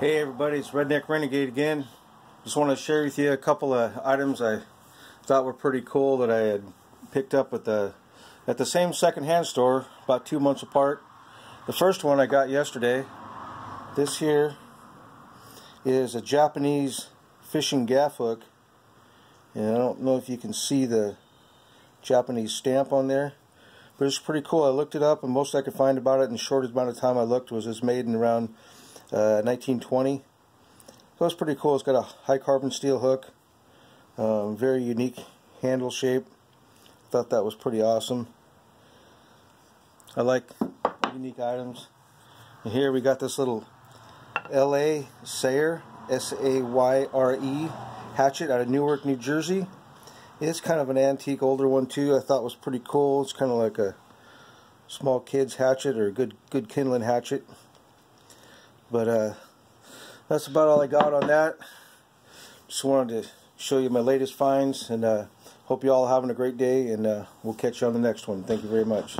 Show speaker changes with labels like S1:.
S1: Hey everybody, it's Redneck Renegade again. Just want to share with you a couple of items I thought were pretty cool that I had picked up at the at the same secondhand store about two months apart. The first one I got yesterday. This here is a Japanese fishing gaff hook. And I don't know if you can see the Japanese stamp on there. But it's pretty cool. I looked it up and most I could find about it in the shortest amount of time I looked was it's made in around uh, 1920. So it's pretty cool. It's got a high carbon steel hook. Um, very unique handle shape. Thought that was pretty awesome. I like unique items. And here we got this little L.A. Sayre, S-A-Y-R-E hatchet out of Newark, New Jersey. It's kind of an antique, older one too. I thought was pretty cool. It's kind of like a small kid's hatchet or a good good kindling hatchet. But uh, that's about all I got on that. Just wanted to show you my latest finds and uh, hope you all having a great day and uh, we'll catch you on the next one. Thank you very much.